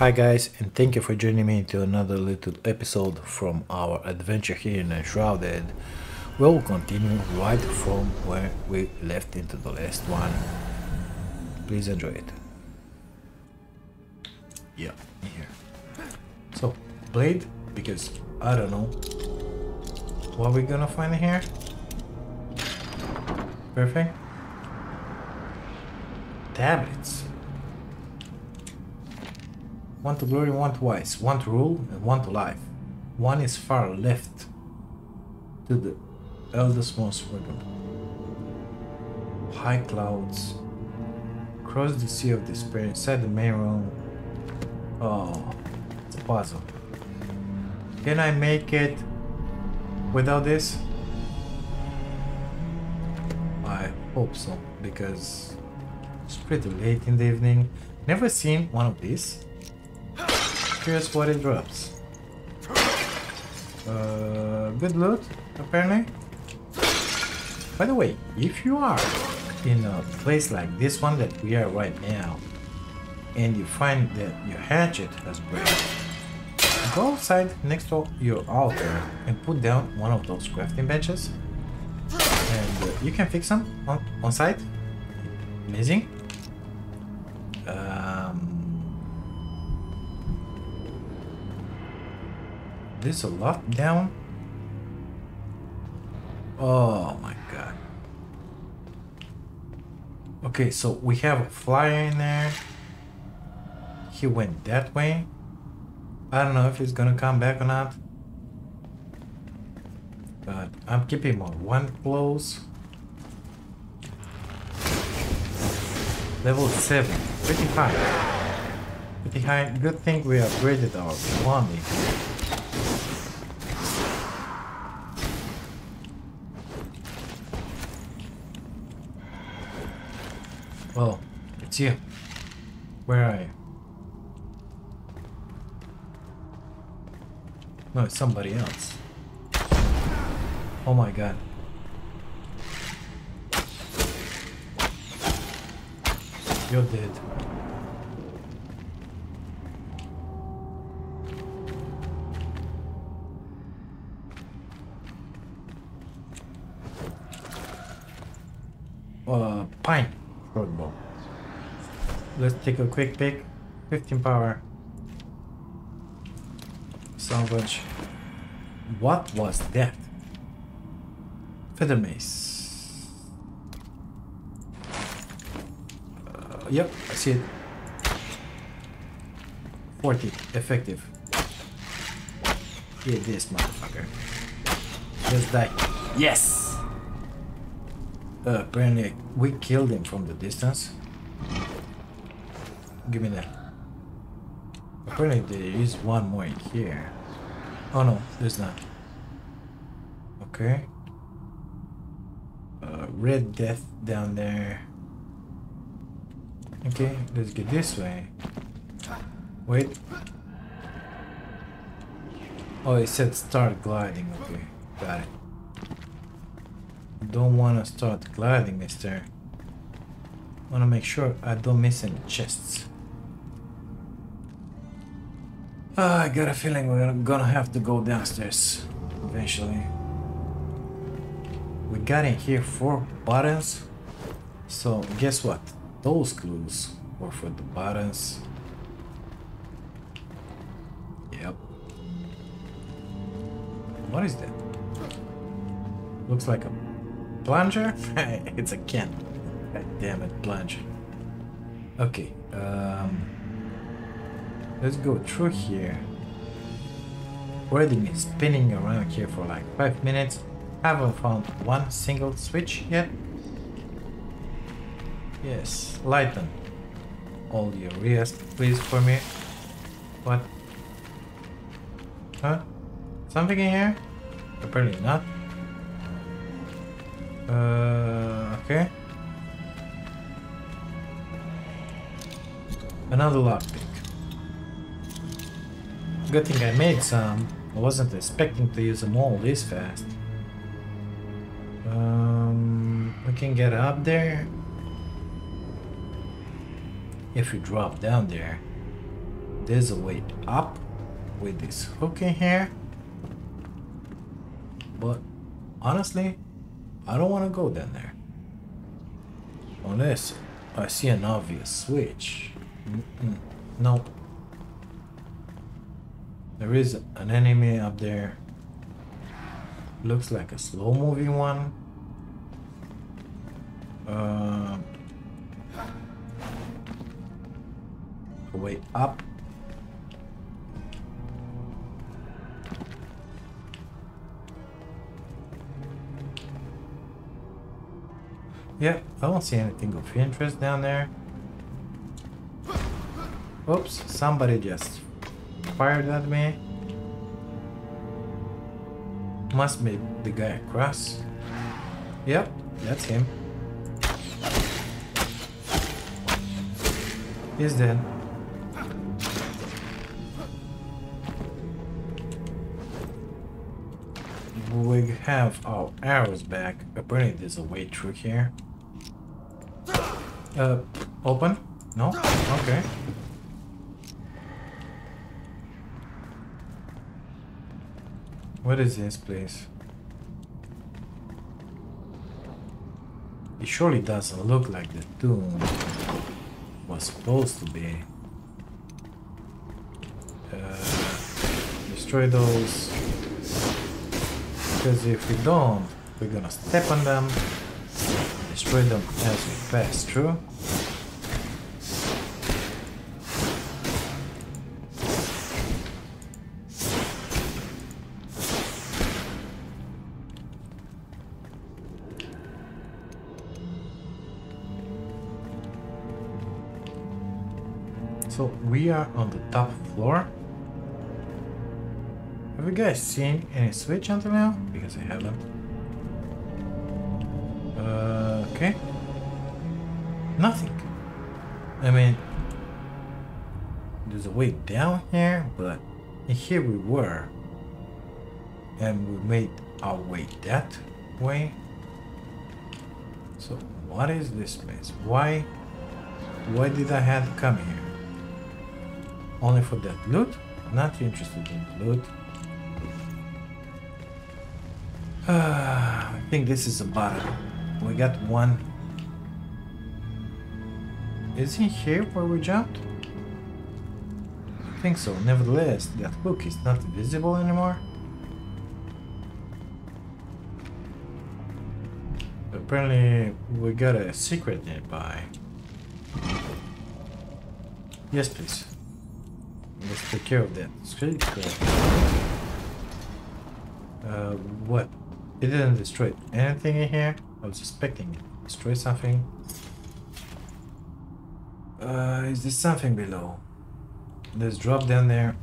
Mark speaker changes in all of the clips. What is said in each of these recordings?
Speaker 1: Hi guys and thank you for joining me into another little episode from our adventure here in Enshrouded. We'll continue right from where we left into the last one. Please enjoy it. Yeah, here. So, blade, because I don't know what we're gonna find here. Perfect. Tablets. One to glory, one to wise, one to rule, and one to life. One is far left to the eldest most wicked. High clouds. Cross the sea of despair inside the main room. Oh, it's a puzzle. Can I make it without this? I hope so, because it's pretty late in the evening. Never seen one of these. Curious what it drops. Uh, good loot, apparently. By the way, if you are in a place like this one that we are right now, and you find that your hatchet has broken, go outside next to your altar and put down one of those crafting benches. And uh, you can fix them on, on site. Amazing. There's a lot down. Oh my god. Okay, so we have a flyer in there. He went that way. I don't know if he's gonna come back or not. But I'm keeping my one close. Level 7. Pretty high. Pretty high. Good thing we upgraded our bonding. It's you. Where are you? No, it's somebody else. Oh my god. You're dead. Take a quick pick. 15 power. Salvage. What was that? Feather mace. Uh, yep, I see it. 40. Effective. Get this motherfucker. Just die. Yes! Uh, apparently we killed him from the distance. Give me that. Apparently there is one more in here. Oh no, there's not. Okay. Uh, red death down there. Okay, let's get this way. Wait. Oh, it said start gliding. Okay, got it don't want to start gliding, mister. want to make sure I don't miss any chests. Oh, I got a feeling we're gonna have to go downstairs eventually. We got in here four buttons. So guess what? Those clues were for the buttons. Yep. What is that? Looks like a Plunger? it's a can. God damn it, plunge. Okay, um... Let's go through here. Already been spinning around here for like 5 minutes. Haven't found one single switch yet. Yes, lighten all your areas, please, for me. What? Huh? Something in here? Apparently not. Uh, okay. Another lockpick. Good thing I made some. I wasn't expecting to use them all this fast. Um, we can get up there. If we drop down there. there's a way up with this hook in here. But honestly, I don't want to go down there. Unless I see an obvious switch. Mm -mm. No. There is an enemy up there. Looks like a slow moving one. Uh, way up. Yeah, I don't see anything of interest down there. Oops, somebody just fired at me. Must be the guy across. Yep, that's him. He's dead. We have our arrows back. Apparently there's a way through here. Uh, open? No? Okay. What is this place? It surely doesn't look like the tomb was supposed to be. Uh, destroy those. Because if we don't, we're gonna step on them destroy them as we pass through. We are on the top floor. Have you guys seen any switch until now? Because I haven't. Uh, okay. Nothing. I mean, there's a way down here, but here we were. And we made our way that way. So what is this place? Why why did I have to come here? Only for that loot? Not interested in loot. Uh, I think this is about it. We got one. Is he here where we jumped? I think so. Nevertheless, that book is not visible anymore. Apparently, we got a secret nearby. Yes, please. Let's take care of that. Straight Uh, what? It didn't destroy anything in here? I was expecting it. Destroy something. Uh, is there something below? Let's drop down there.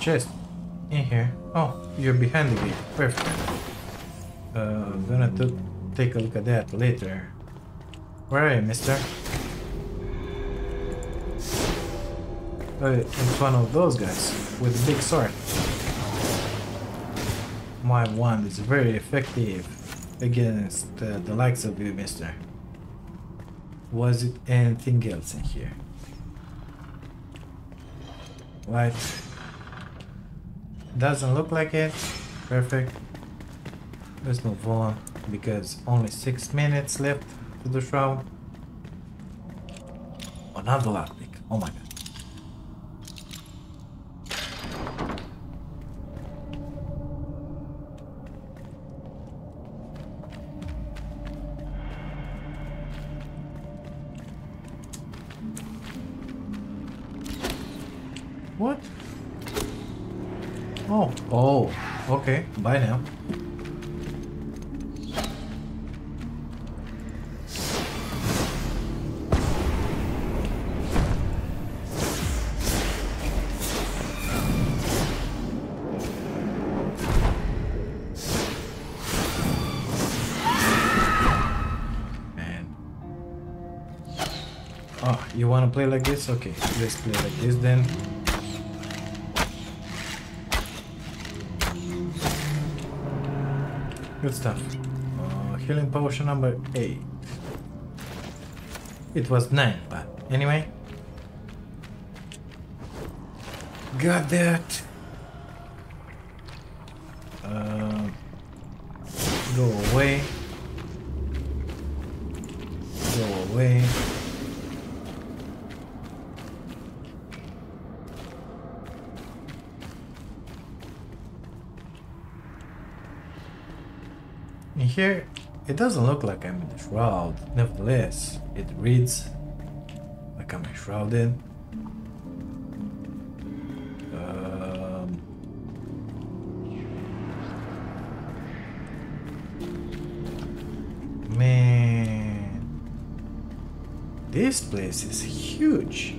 Speaker 1: Chest in here. Oh, you're behind the gate. Perfect. Uh, gonna take a look at that later. Where are you, mister? Uh, it's one of those guys with a big sword. My wand is very effective against uh, the likes of you, mister. Was it anything else in here? What? Doesn't look like it. Perfect. Let's move on because only six minutes left to the shroud. Another lockpick. Oh my god. Bye now. Oh, play like this? Okay, let's play like this then. Good stuff. Uh, healing potion number 8. It was 9, but anyway. Got that. Uh, go away. Go away. In here, it doesn't look like I'm in the shroud. Nevertheless, it reads like I'm shrouded. Um, man, this place is huge.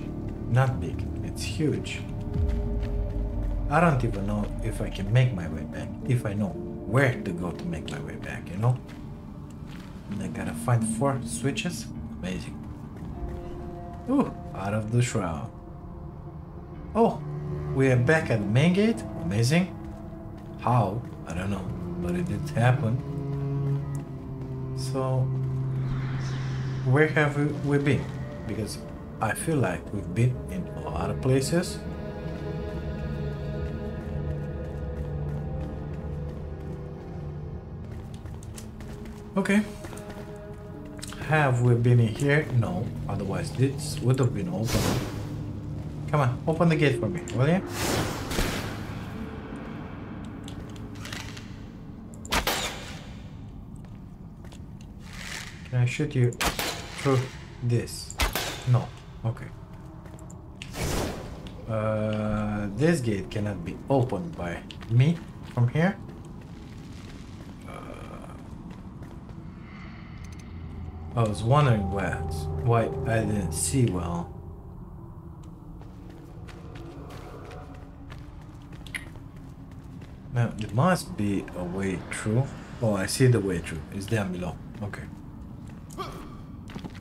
Speaker 1: Not big, it's huge. I don't even know if I can make my way back. If I know where to go to make my way back, you know? And I gotta find four switches. Amazing. Ooh, out of the shroud. Oh, we are back at the main gate. Amazing. How? I don't know, but it did happen. So, where have we, we been? Because I feel like we've been in a lot of places. Okay. Have we been in here? No. Otherwise, this would have been open. Come on, open the gate for me, will you? Can I shoot you through this? No. Okay. Uh, this gate cannot be opened by me from here. I was wondering why, why I didn't see well. Now, there must be a way through. Oh, I see the way through. It's down below. Okay.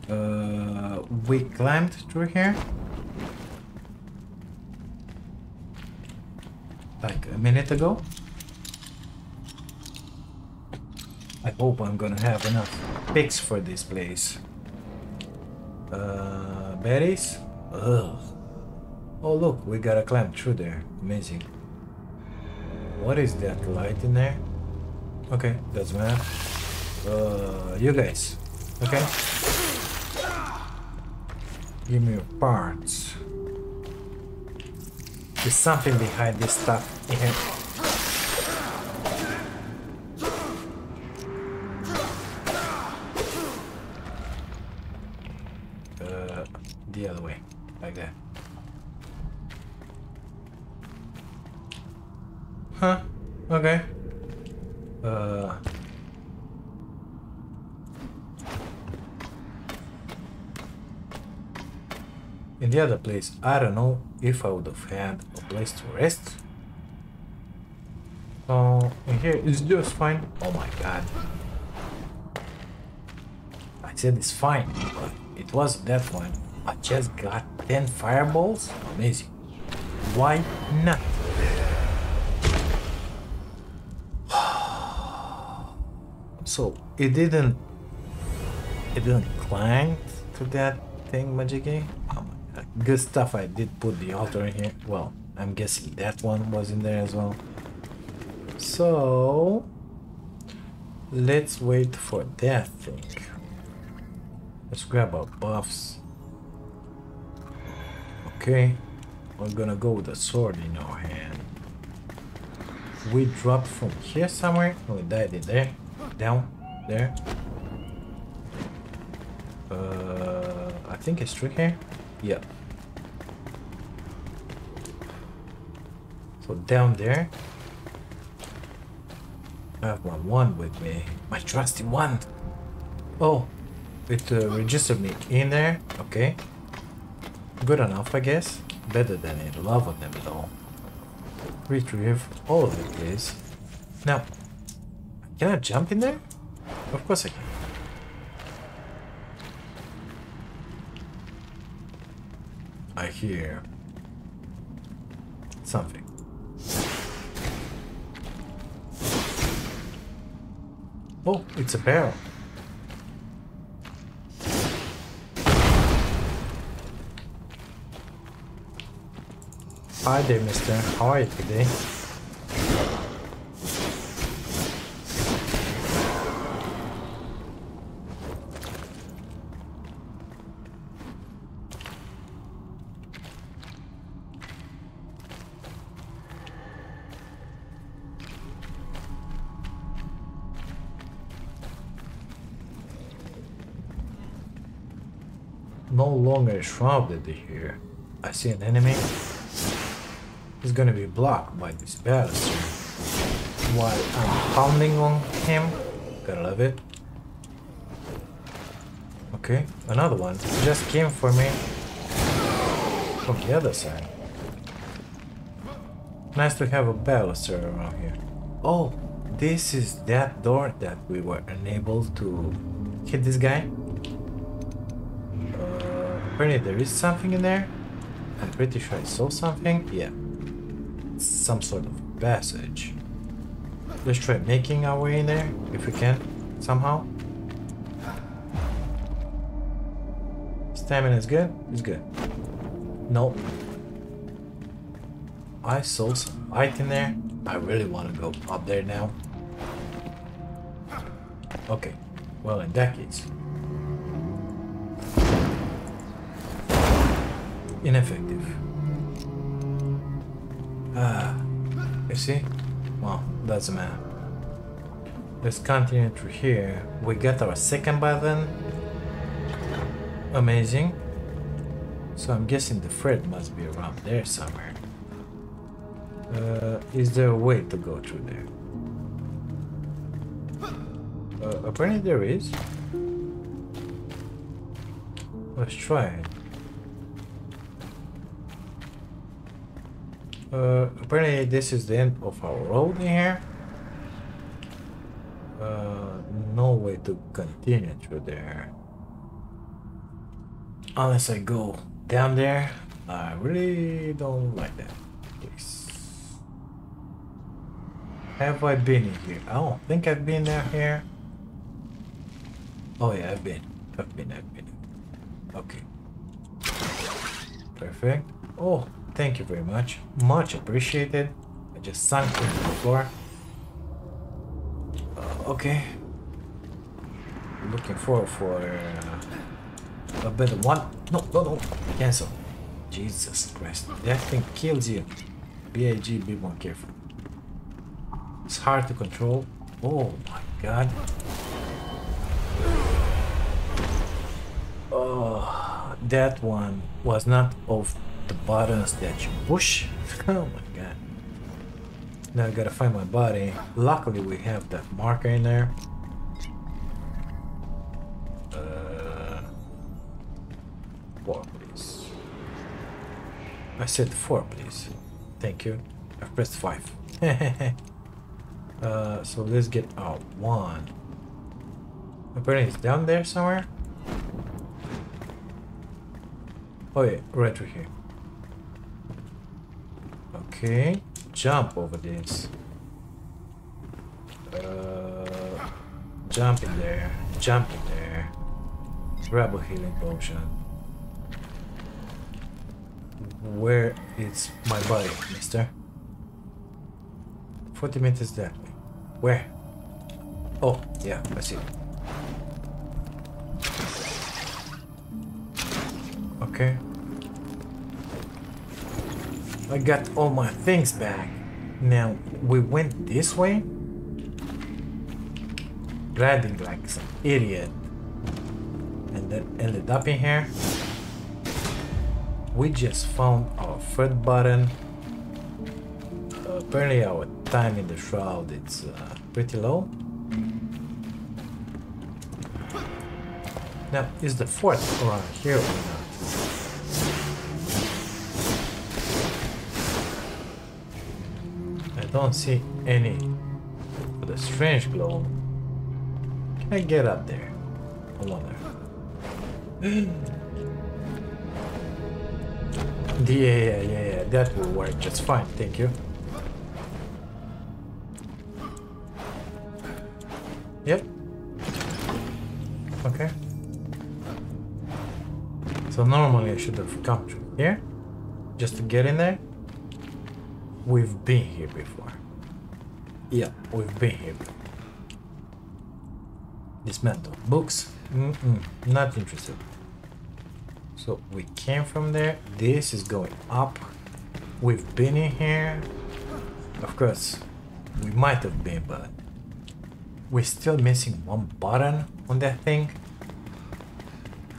Speaker 1: Uh, we climbed through here. Like a minute ago. I hope I'm gonna have enough picks for this place. Uh, berries? Ugh. Oh look, we gotta climb through there. Amazing. What is that light in there? Okay, doesn't matter. Uh, you guys. Okay? Give me your parts. There's something behind this stuff here. Uh, the other way, like that. Huh? Okay. Uh. In the other place, I don't know if I would have had a place to rest. Uh, in here just fine. Oh my god. I said it's fine, but it wasn't that fine. I just got 10 fireballs? Amazing. Why not? So it didn't it didn't clank to that thing Majiki? Good stuff I did put the altar in here. Well, I'm guessing that one was in there as well. So let's wait for that thing. Let's grab our buffs. Okay. We're gonna go with a sword in our hand. We dropped from here somewhere. Oh, we died in there down there. Uh, I think it's through here. Yeah. Down there, I have my one with me, my trusty one. Oh, it uh, registered me in there. Okay, good enough, I guess. Better than in lava them though. Retrieve all of it, please. Now, can I jump in there? Of course I can. I hear Something. Oh, it's a barrel. Hi there, mister. How are you today? Longer shrouded here. I see an enemy. He's gonna be blocked by this ballista while I'm pounding on him. Gotta love it. Okay, another one. He just came for me from the other side. Nice to have a ballista around here. Oh, this is that door that we were unable to hit this guy. Apparently there is something in there. I'm pretty sure I saw something. Yeah. Some sort of passage. Let's try making our way in there, if we can, somehow. Stamina is good? It's good. Nope. I saw some light in there. I really want to go up there now. Okay. Well, in that case, ineffective. Ah, you see? Well, doesn't map. Let's continue through here. We got our second button. Amazing. So I'm guessing the thread must be around there somewhere. Uh, is there a way to go through there? Uh, apparently there is. Let's try it. Uh, apparently this is the end of our road here. Uh, no way to continue through there. Unless I go down there. I really don't like that place. Have I been in here? I don't think I've been there here. Oh yeah, I've been. I've been, I've been. Okay. Perfect. Oh, Thank you very much. Much appreciated. I just sunk into the floor. Uh, okay. Looking forward for uh, a better one. No, no, no. Cancel. Jesus Christ. That thing kills you. BAG, be more careful. It's hard to control. Oh my god. Oh, that one was not of the buttons that you push. oh my god. Now I gotta find my body. Luckily we have that marker in there. Uh, four, please. I said four, please. Thank you. I pressed five. uh, so let's get our one. Apparently it's down there somewhere. Oh yeah, right through here. Okay, jump over this. Uh, jump in there, jump in there. Grab a healing potion. Where is my body, mister? 40 meters that way. Where? Oh, yeah, I see. Okay. I got all my things back. Now, we went this way? Riding like some idiot. And then ended up in here. We just found our third button. Uh, apparently our time in the shroud is uh, pretty low. Now, is the fourth around here or not? Don't see any with a strange glow. Can I get up there? I wonder. Yeah, yeah, yeah, yeah, that will work just fine, thank you. Yep. Okay. So normally I should have come through here, just to get in there. We've been here before. Yeah, we've been here. Dismantle. Books? Mm-mm, not interested. So we came from there. This is going up. We've been in here. Of course, we might have been, but we're still missing one button on that thing.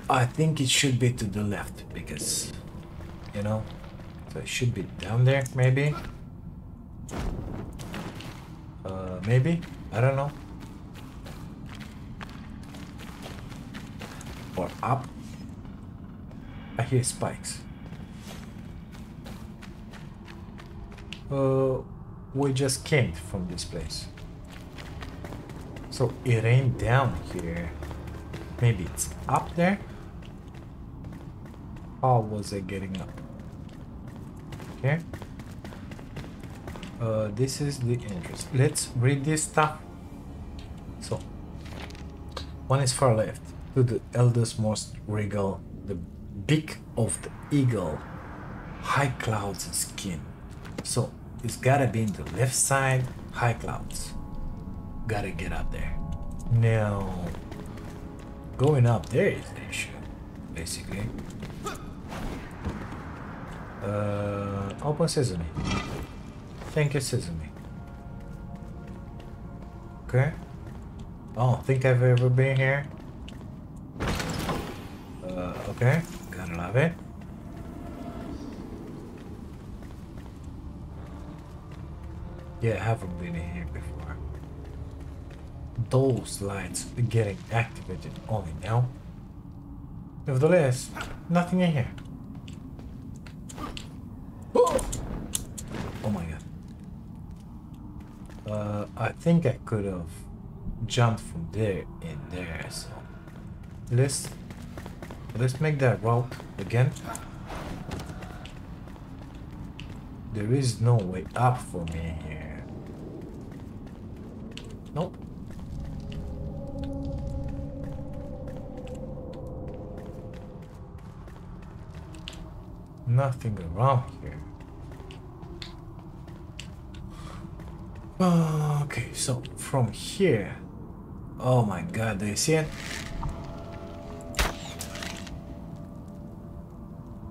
Speaker 1: I think it should be to the left because, you know, so it should be down there maybe. Maybe? I don't know. Or up. I hear spikes. Uh, we just came from this place. So it ain't down here. Maybe it's up there? How was I getting up? Okay. Uh, this is the entrance. Let's read this stuff. So, one is far left to the eldest most regal, the beak of the eagle, high clouds and skin. So it's gotta be in the left side, high clouds. Gotta get up there. Now, going up there is the issue, basically. Uh, open sesame. Thank you, sesame. Okay. I don't think I've ever been here. Uh, okay. Gotta love it. Yeah, I haven't been in here before. Those lights getting activated only now. Nevertheless, nothing in here. Oh, oh my god. Uh, I think I could have jumped from there in there, so let's let's make that route again. There is no way up for me here. Nope. Nothing around here. Okay, so from here. Oh my god, do you see it?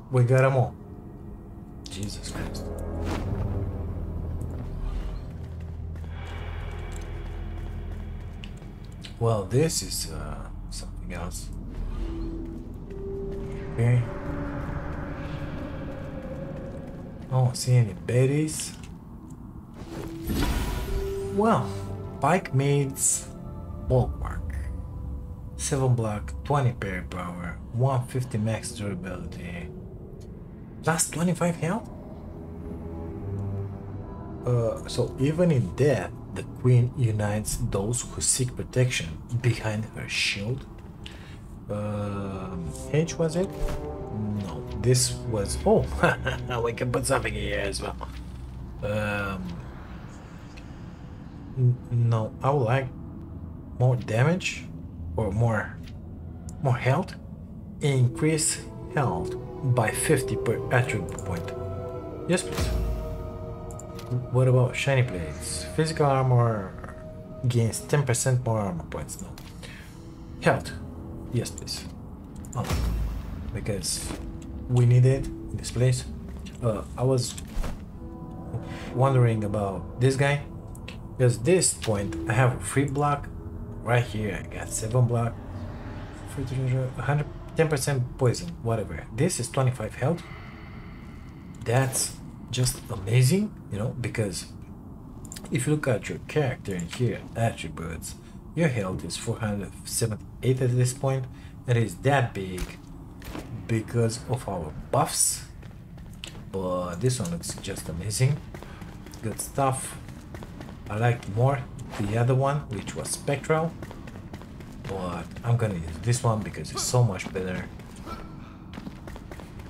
Speaker 1: We got them all. Jesus Christ. Well, this is uh, something else. Okay. I don't see any berries? Well, bike meets bulwark. 7 block, 20 parry power, 150 max durability, plus 25 health? Uh, so even in death, the queen unites those who seek protection behind her shield. Uh, H was it? No, this was. Oh, we can put something here as well. Um, no, I would like more damage or more more health. Increase health by 50 per attribute point. Yes, please. What about shiny plates? Physical armor gains 10% more armor points. No. Health. Yes, please. Oh, because we need it in this place. Uh, I was wondering about this guy. Because this point, I have 3 block. Right here, I got 7 block. 110% poison, whatever. This is 25 health. That's just amazing, you know, because if you look at your character in here, attributes, your health is 478 at this point. It is that big because of our buffs. But this one looks just amazing. Good stuff. I liked more the other one, which was Spectral. But I'm gonna use this one because it's so much better.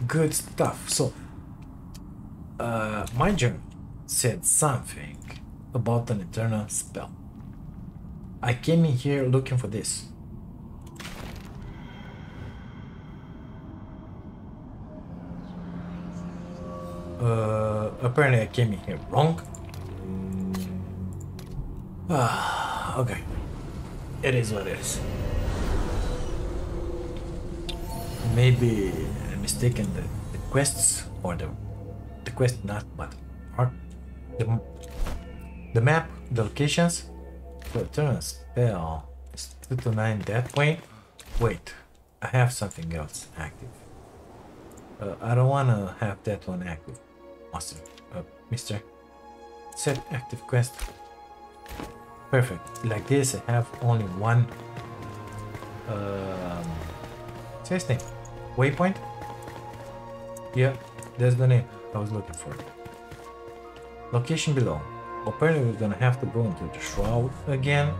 Speaker 1: Good stuff. So Uh, my journal said something about an eternal spell. I came in here looking for this. Uh, apparently I came in here wrong. Ah, okay. It is what it is. Maybe I'm mistaken the, the quests or the the quest not but art the the map the locations to turn a spell is two to nine that way. Wait, I have something else active. Uh, I don't wanna have that one active. Awesome. Uh, Mister. Set active quest. Perfect. Like this, I have only one. Um, say name. Waypoint? Yeah, that's the name I was looking for. Location below. Apparently, we're gonna have to go into the Shroud again.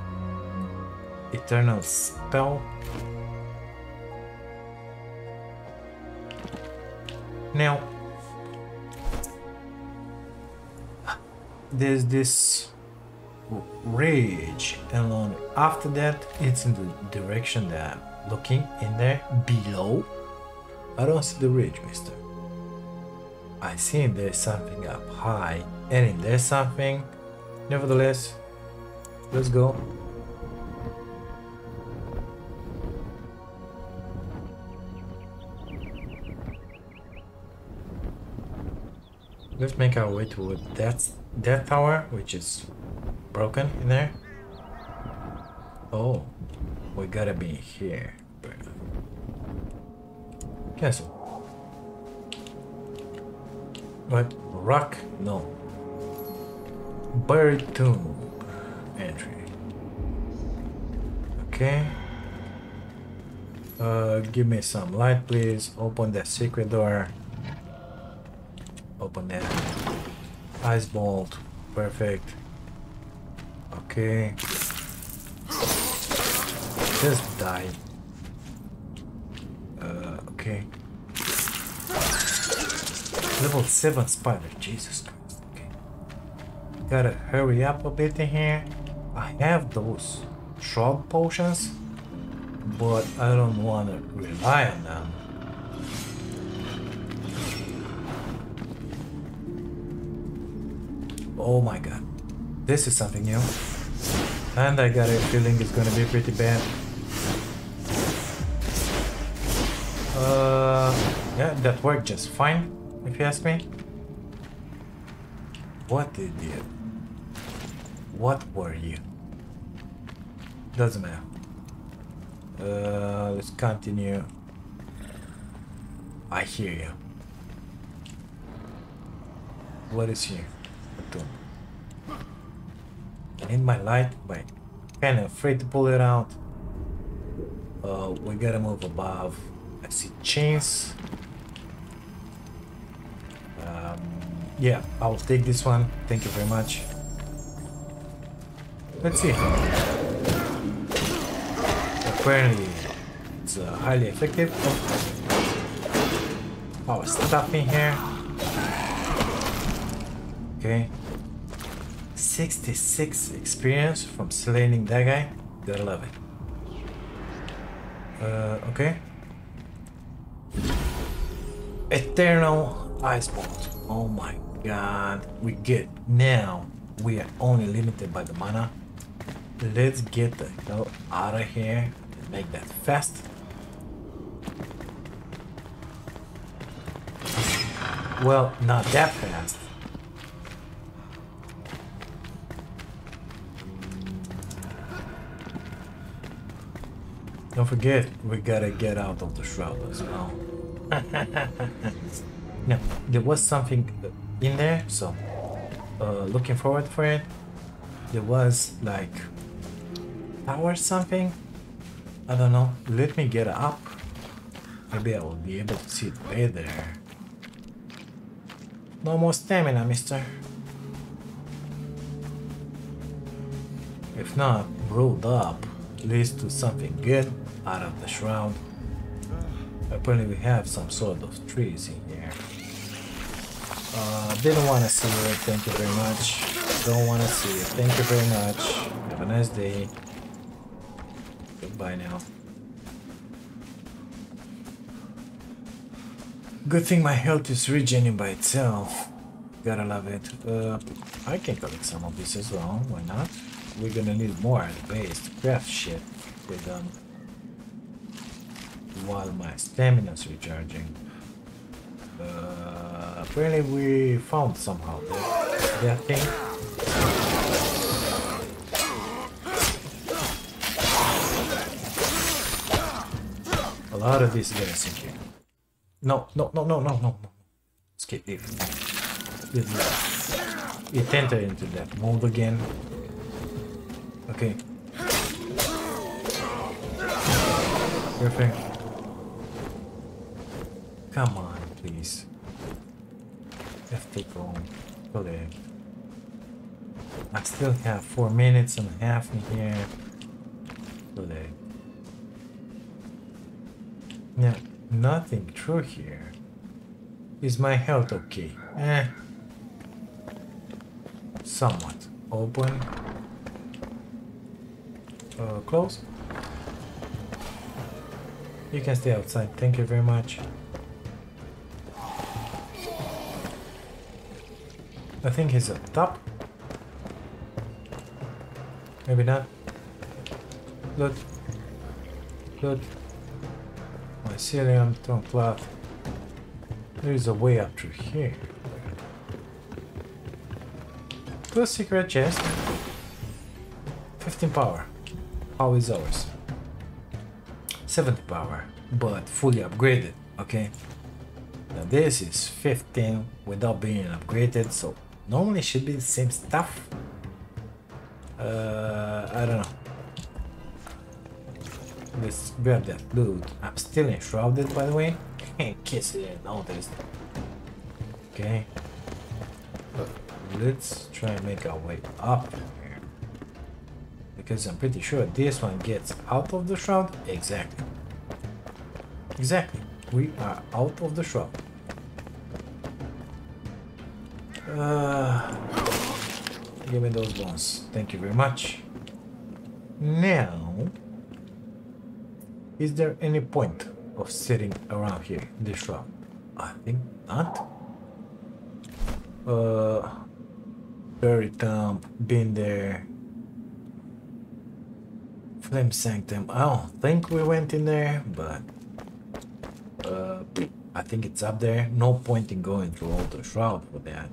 Speaker 1: Eternal Spell. Now, there's this ridge and on after that it's in the direction that I'm looking in there below. I don't see the ridge mister. I see there's something up high and in there's something nevertheless let's go. Let's make our way toward that that tower which is broken in there? Oh, we gotta be here. Castle. What? Rock? No. Buried tomb. Entry. Okay. Uh, give me some light, please. Open that secret door. Open that. Ice bolt. Perfect. Okay. Just die. Uh, okay. Level 7 spider, Jesus Christ. Okay. Gotta hurry up a bit in here. I have those shrub potions, but I don't want to rely on them. Oh my god. This is something new. And I got a feeling it's gonna be pretty bad. Uh, yeah, that worked just fine, if you ask me. What did you? What were you? Doesn't matter. Uh, let's continue. I hear you. What is here? I need my light, but kind of afraid to pull it out. Uh, we gotta move above. I see chains. Um, yeah, I'll take this one. Thank you very much. Let's see. Apparently, it's uh, highly effective. Oh. Stuff in here. Okay. 66 experience from slaying that guy. Gotta love it. Uh, okay. Eternal Ice Bolt. Oh my god. We get now. We are only limited by the mana. Let's get the hell out of here and make that fast. Well, not that fast. Don't forget, we gotta get out of the shroud as well. now, there was something in there, so uh, looking forward for it. There was like power something. I don't know. Let me get up. Maybe I will be able to see it better. No more stamina, mister. If not, rolled up leads to something good out of the shroud. Apparently we have some sort of trees in here. Uh, didn't want to see it. Thank you very much. Don't want to see it. Thank you very much. Have a nice day. Goodbye now. Good thing my health is regening by itself. Gotta love it. Uh, I can collect some of this as well. Why not? We're gonna need more at the base to craft shit. We're done. While my stamina's recharging. Uh, apparently we found somehow that, that thing. A lot of these guys in here. No, no, no, no, no, no, no. Skip it. It, it entered into that mode again. Okay. Perfect. Come on, please. Have to go. Go there. I still have four minutes and a half in here. Go there. Yeah, nothing true here. Is my health okay? Eh. Somewhat. Open. Uh, close. You can stay outside. Thank you very much. I think he's up top. Maybe not. Good. Good. Mycelium, stone cloth. There is a way up through here. Two secret chest. 15 power. Is ours? 70 power, but fully upgraded, okay? Now this is 15 without being upgraded, so normally should be the same stuff. Uh, I don't know. Let's grab that loot. I'm still enshrouded, by the way. In case you didn't. Okay. Let's try and make our way up here. Because I'm pretty sure this one gets out of the shroud. Exactly. Exactly. We are out of the shroud. Uh, give me those bones. Thank you very much. Now, is there any point of sitting around here in this shroud? I think not. Uh, very dump, been there. Flame Sanctum. I don't think we went in there, but uh, I think it's up there. No point in going through all the shroud for that.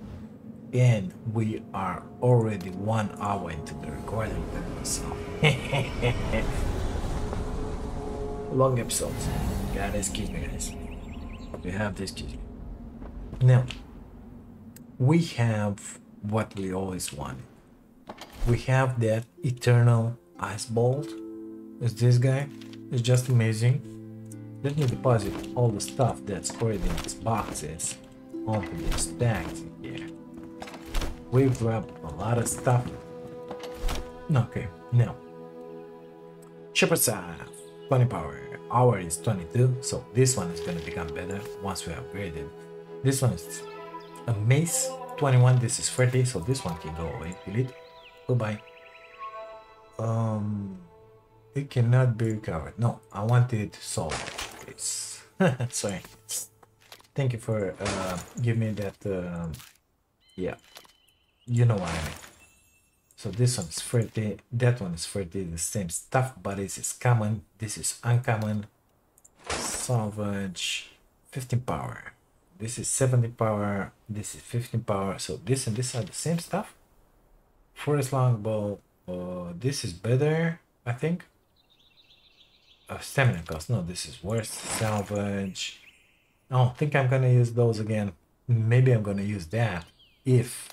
Speaker 1: And we are already one hour into the recording, so long episodes. God, excuse me, guys. We have this excuse me. Now, we have what we always wanted. We have that eternal ice bolt. Is this guy? It's just amazing. Let me deposit all the stuff that's already in these boxes onto these stacks here. We've grabbed a lot of stuff. Okay, now. Shepherd's Staff, 20 power. Our is 22, so this one is gonna become better once we upgrade it. This one is a mace 21, this is 30, so this one can go away. Delete. Goodbye. Um, it cannot be recovered. No, I wanted solved. It's sorry. Thank you for uh, giving me that. Um, yeah, you know what I mean. So this one's 30, that one is 30, the same stuff, but this is common, this is uncommon. Salvage, 15 power. This is 70 power, this is 15 power, so this and this are the same stuff. Forest longbow, uh, this is better, I think. Uh, stamina cost, no, this is worse. Salvage. I don't think I'm gonna use those again. Maybe I'm gonna use that if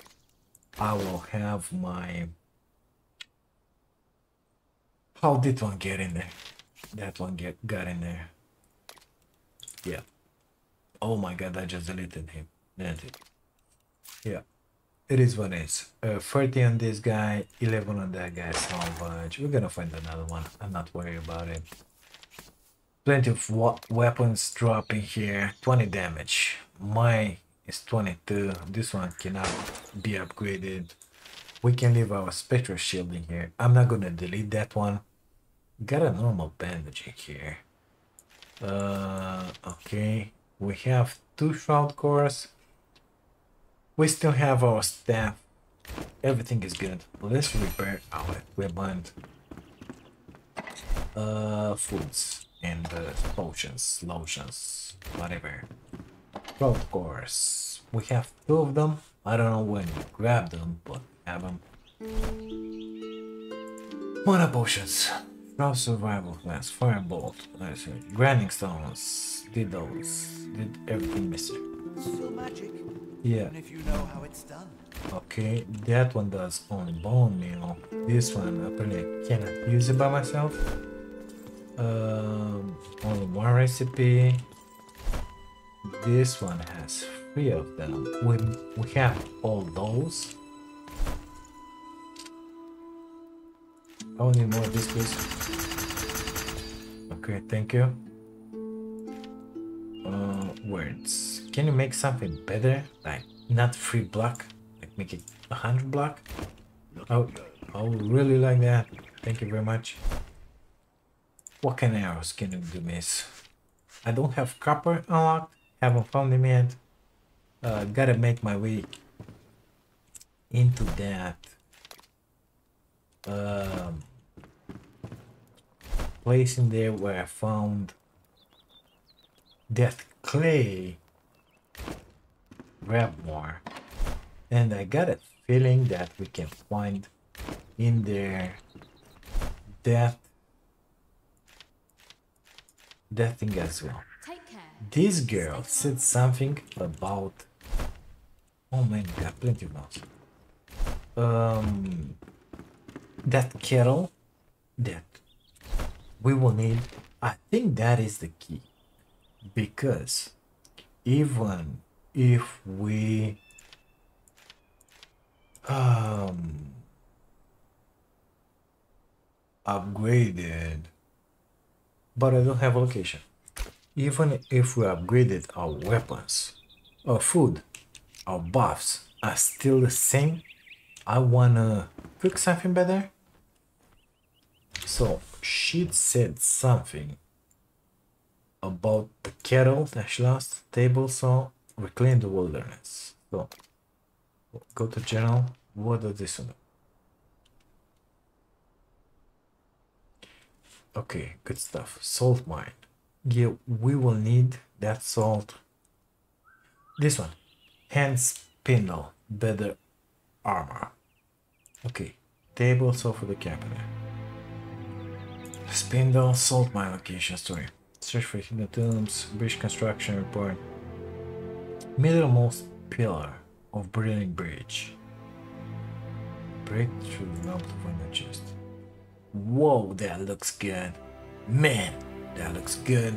Speaker 1: I will have my... How did one get in there? That one get got in there. Yeah. Oh my god, I just deleted him. Didn't it? Yeah. It is what it is. Uh, 30 on this guy, 11 on that guy, salvage. We're gonna find another one. I'm not worried about it. Plenty of weapons dropping here. 20 damage. My is 22. This one cannot be upgraded. We can leave our spectral shield in here. I'm not gonna delete that one. Got a normal bandage here. Uh, okay. We have two shroud cores. We still have our staff. Everything is good. Let's repair our equipment. Uh, foods and uh, potions, lotions, whatever. Of course, we have two of them. I don't know when you grab them, but have them. Mana potions. Raw survival class, firebolt, nice. grinding stones, did those, did everything missing.
Speaker 2: Magic.
Speaker 1: Yeah.
Speaker 2: If you know how it's done.
Speaker 1: Okay, that one does only bone meal. This one apparently I cannot use it by myself. Um, only one recipe. This one has three of them. We we have all those. I will need more of this, please. Okay, thank you. Uh, words. Can you make something better? Like not free block? Like make it a hundred block? I would, I would really like that. Thank you very much. What kind of arrows can you do, miss? I don't have copper unlocked. Haven't found them yet. Uh, gotta make my way into that. Um, place in there where I found that clay grab more and I got a feeling that we can find in there that that thing as well. This girl said something about oh man we got plenty of mouse. Um that kettle that we will need i think that is the key. Because even if we um upgraded but i don't have a location even if we upgraded our weapons our food our buffs are still the same i wanna cook something better so she said something about the kettle that she lost table saw reclaim the wilderness. So go to general what does this one do? okay good stuff. Salt mine yeah we will need that salt. This one. Hand spindle better armor. Okay table saw for the cabinet. Spindle salt mine location story search for hidden tombs bridge construction report. Middlemost pillar of brilliant bridge. Break through the mouth of chest. Whoa that looks good. Man that looks good.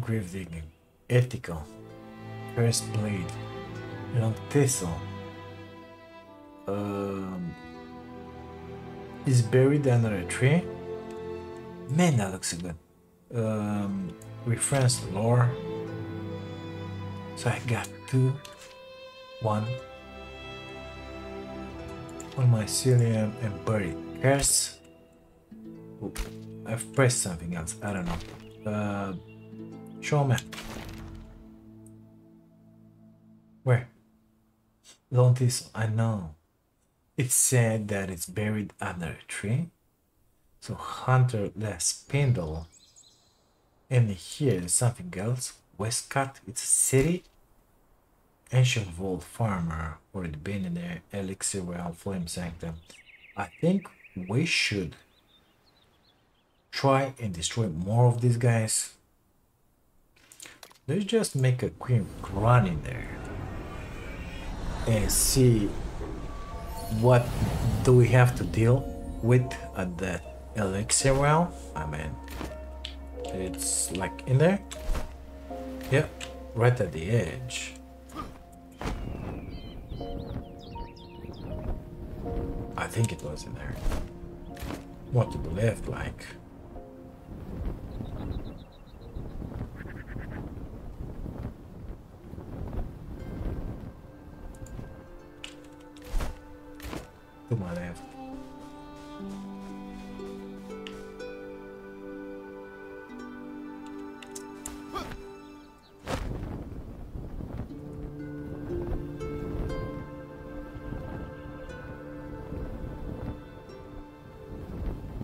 Speaker 1: Grave digging ethical. First blade long thistle. Um is buried under a tree? Man that looks good. Um reference lore. So I got two. One. One mycelium and buried curse. Ooh, I've pressed something else. I don't know. Uh show map where? Don't this? I know. It said that it's buried under a tree. So hunter less spindle. And here is something else. Westcott it's a city. Ancient vault farmer already been in there. Elixir well flame sanctum. I think we should try and destroy more of these guys. Let's just make a quick run in there and see what do we have to deal with at the elixir well I mean it's like in there? Yeah right at the edge. I think it was in there. What to the left like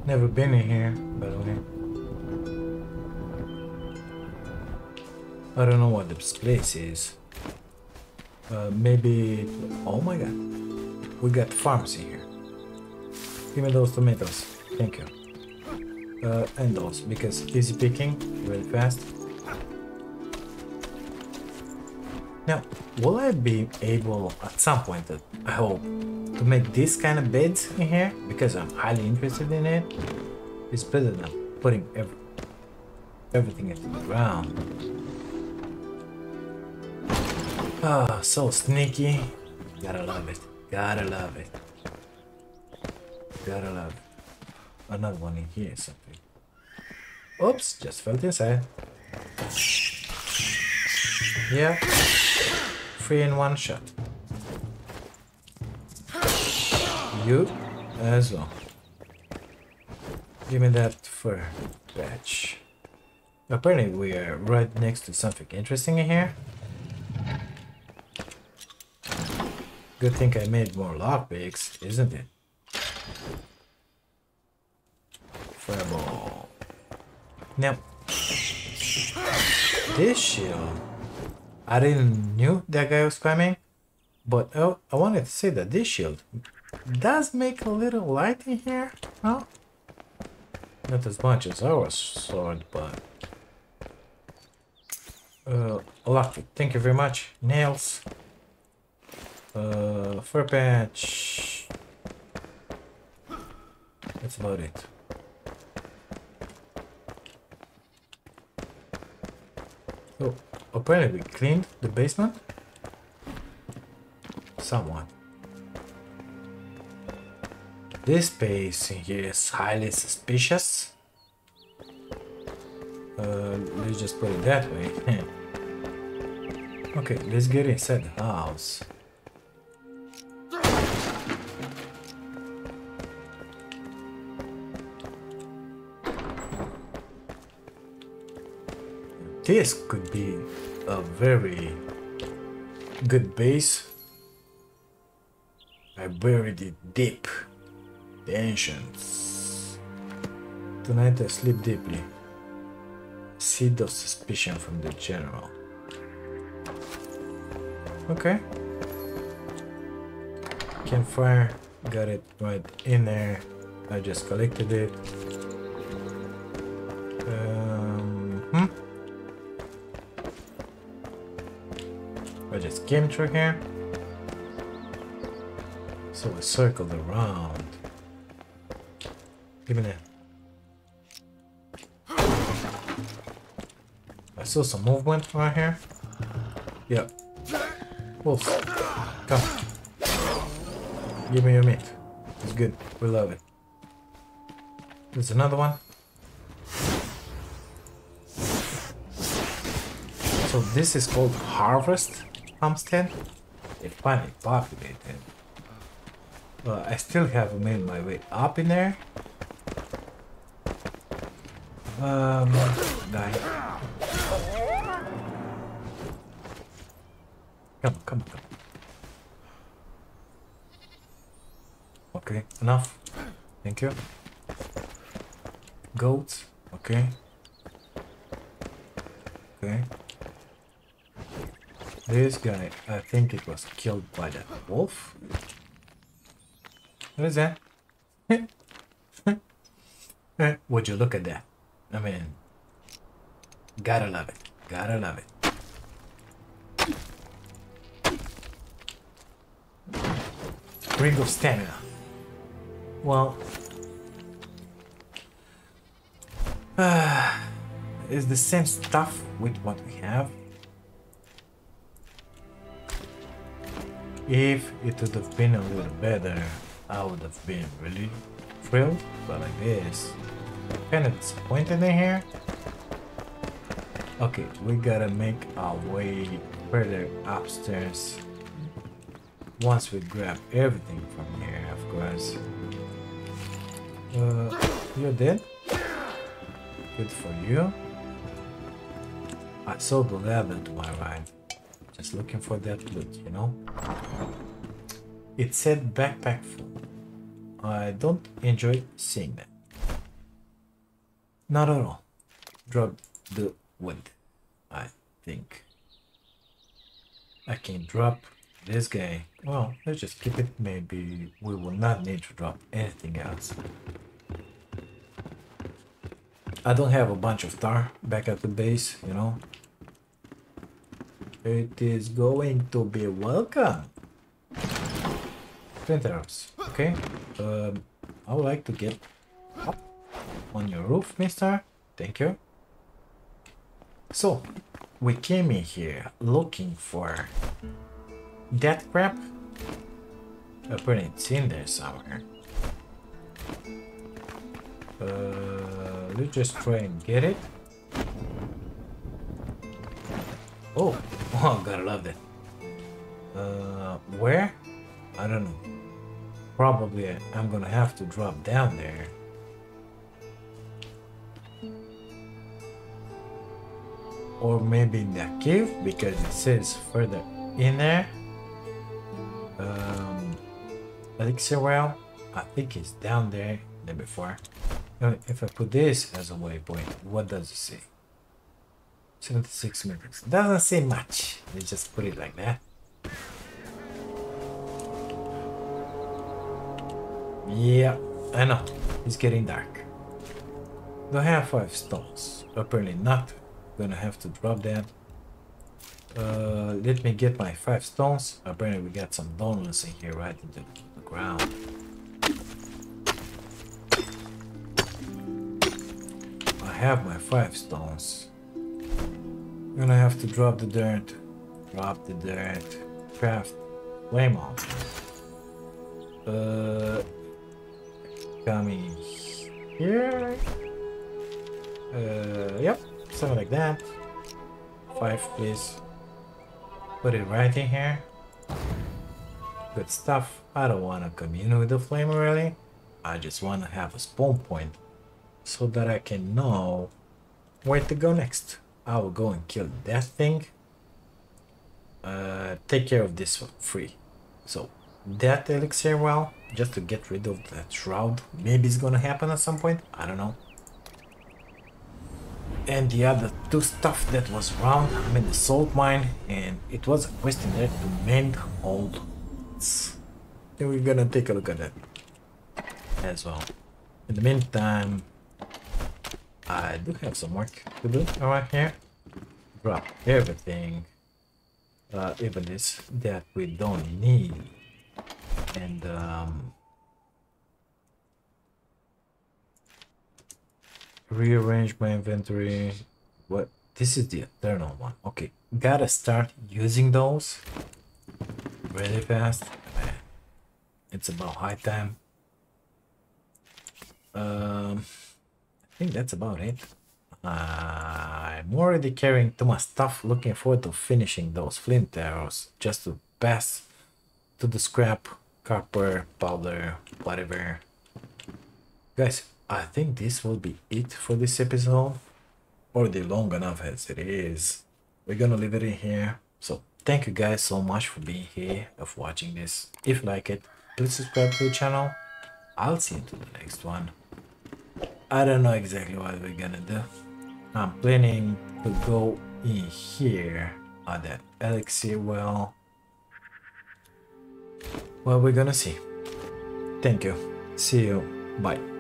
Speaker 1: Never been in here, but okay. I don't know what this place is. Uh, maybe... Oh my god. We got pharmacy here. Give me those tomatoes. Thank you. Uh, and those, because easy picking, really fast. Now, will I be able at some point, uh, I hope, to make this kind of beds in here? Because I'm highly interested in it. It's better than putting ev everything into the ground. Ah, so sneaky. Gotta love it. Gotta love it. Gotta love it. Another one in here, something. Oops, just fell inside. Yeah. Three in one shot. You as well. Give me that fur patch. Apparently we are right next to something interesting in here. Good thing I made more lockpicks, isn't it? Fireball. Now, this shield, I didn't knew that guy was coming, but oh, I wanted to say that this shield does make a little light in here, no? Not as much as our sword, but... Uh, lucky. Thank you very much. Nails. Uh, fur patch. That's about it. So, apparently we cleaned the basement. Someone. This space in here is highly suspicious. Uh, let's just put it that way. okay, let's get inside the house. This could be a very good base. I buried it deep. The ancients. Tonight I sleep deeply. Seed of suspicion from the general. Okay. Campfire. Got it right in there. I just collected it. Just came through here. So we circled around. Give me that. I saw some movement right here. Yep. Wolf. Come. Give me your meat. It's good. We love it. There's another one. So this is called Harvest Homestead. It finally populated. But I still haven't made my way up in there. Um, die. Come on, come on, come on. Okay, enough. Thank you. Goats. Okay. This guy, I think it was killed by that wolf. What is that? Would you look at that? I mean, gotta love it. Gotta love it. Ring of stamina. Well, uh, is the same stuff with what we have. If it would have been a little better, I would have been really thrilled, but like this, kind of disappointed in here. Okay, we gotta make our way further upstairs once we grab everything from here, of course. Uh, you're dead? Good for you. I saw the level to my right. Looking for that loot, you know? It said backpack full. I don't enjoy seeing that. Not at all. Drop the wood, I think. I can drop this guy. Well, let's just keep it. Maybe we will not need to drop anything else. I don't have a bunch of tar back at the base, you know. It is going to be welcome. Printers, okay. Um, I would like to get up on your roof, mister. Thank you. So, we came in here looking for that crap. Apparently it's in there somewhere. Uh, let's just try and get it. Oh, oh, gotta love that. Uh, where? I don't know. Probably I'm gonna have to drop down there. Or maybe in the cave because it says further in there. Um, elixir well, I think it's down there than before. If I put this as a waypoint, what does it say? 76 meters. Doesn't say much. They just put it like that. Yeah, I know. It's getting dark. Do I have five stones? Apparently not. Gonna have to drop that. Uh, let me get my five stones. Apparently we got some donuts in here right into the ground. I have my five stones. Gonna have to drop the dirt. Drop the dirt. Craft flame. Uh, coming here. Uh, yep, something like that. Five, please. Put it right in here. Good stuff. I don't want to commune with the flame really. I just want to have a spawn point so that I can know where to go next. I will go and kill that thing. Uh, take care of this free. So that elixir well, just to get rid of that shroud. Maybe it's gonna happen at some point. I don't know. And the other two stuff that was around, I'm in the salt mine, and it was a question there to mend old. And we're gonna take a look at that as well. In the meantime, I do have some work to do around here. Drop everything, uh, even this that we don't need, and um, rearrange my inventory. What? This is the eternal one. Okay, gotta start using those really fast. It's about high time. Um, think that's about it. Uh, I'm already carrying too much stuff. Looking forward to finishing those flint arrows just to pass to the scrap, copper, powder, whatever. Guys, I think this will be it for this episode. Already long enough as it is. We're gonna leave it in here. So thank you guys so much for being here, of watching this. If you like it, please subscribe to the channel. I'll see you to the next one. I don't know exactly what we're gonna do. I'm planning to go in here at that elixir well. Well, we're gonna see. Thank you. See you. Bye.